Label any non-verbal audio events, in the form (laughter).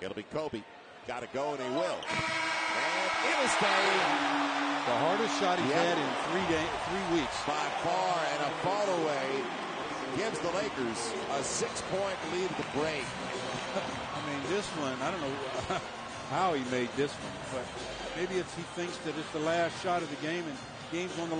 It'll be Kobe. Got to go, and he will. And it'll stay. The hardest shot he's yep. had in three day, three weeks. by far, and a fall away gives the Lakers a six-point lead at the break. (laughs) I mean, this one, I don't know (laughs) how he made this one, but maybe it's he thinks that it's the last shot of the game and game's on the